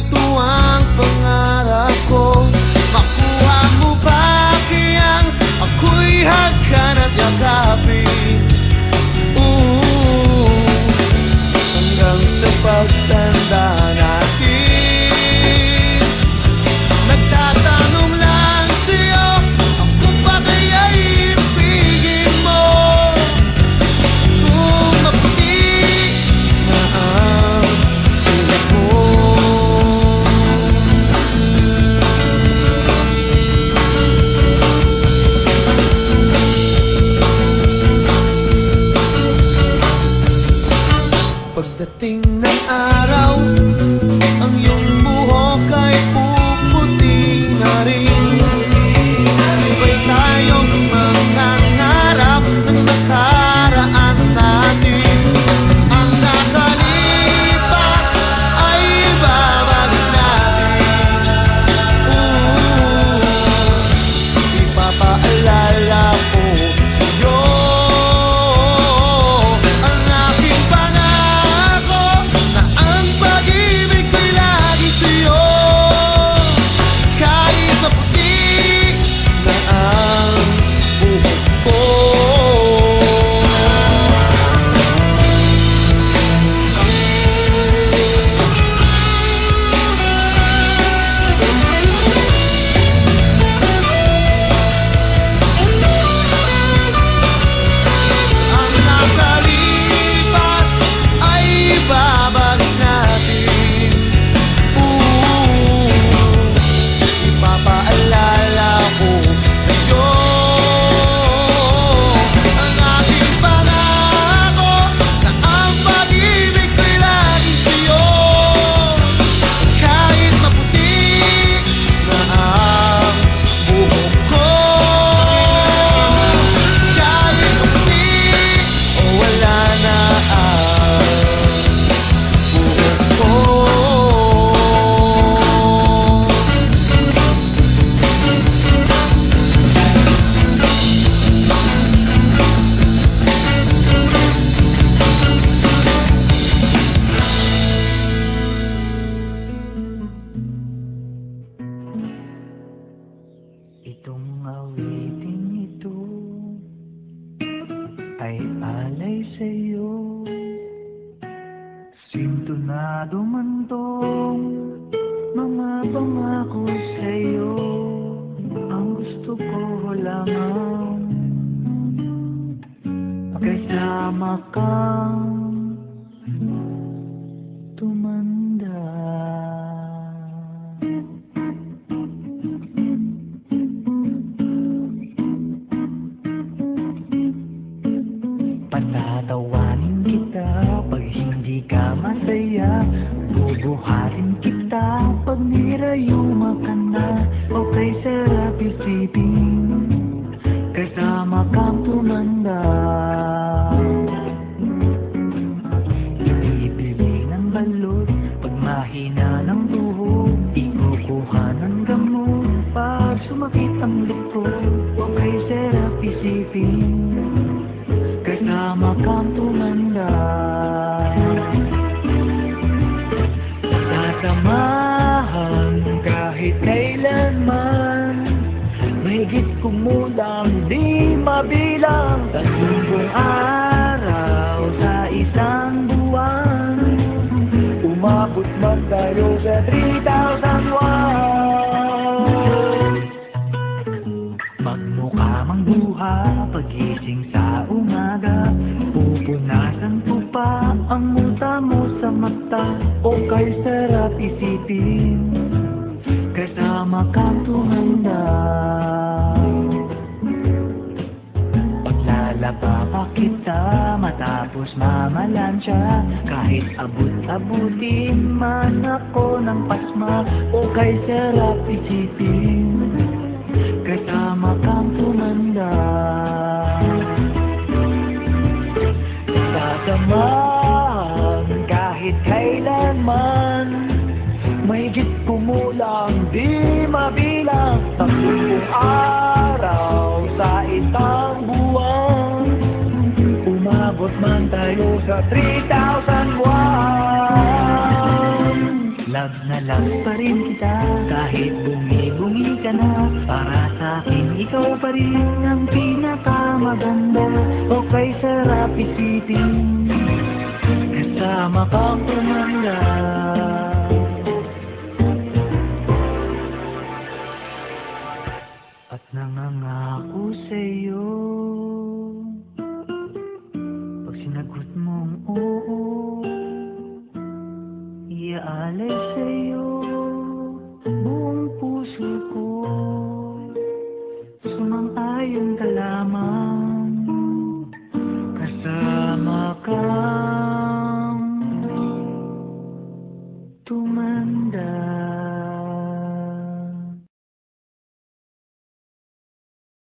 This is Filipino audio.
espiritual. Sintonado man tong mga pangako sa'yo Ang gusto ko lamang Kasama kang Bubuhatin kita pag nirayuma ka na. Okay sarap isipin. Kasama kang tumanda. Ibibili ng balot Pag mahina ng tuhog Ikukuha ng gamot Pag sumakit ang lukot. Okay sarap isipin. Kasama kang tumanda. Sasamahan kumulang di mabilang. Tatlong araw sa isang buwan. Umabot man tayo sa 3,000 watts Magmukha mang buha Pagising sa umaga. Pupunasan ko pa Ang muta mo sa mata. O kay sarap isipin Kasama kang tumanda Pa kita Matapos mamalansya Kahit abot-abutin man ako ng pasma O kay sarap isipin. Kasama kang tumanda. Sasamahan kahit kailanman. Mahigit kumulang di mabilang. Tatlong araw sa buwan Umabot man tayo sa 3,000 buwan Love na love pa rin kita Kahit bungi-bungi ka na Para sa akin ikaw pa rin Ang pinakamaganda. O kay sarap isipin. Kasama kang tumanda Allez,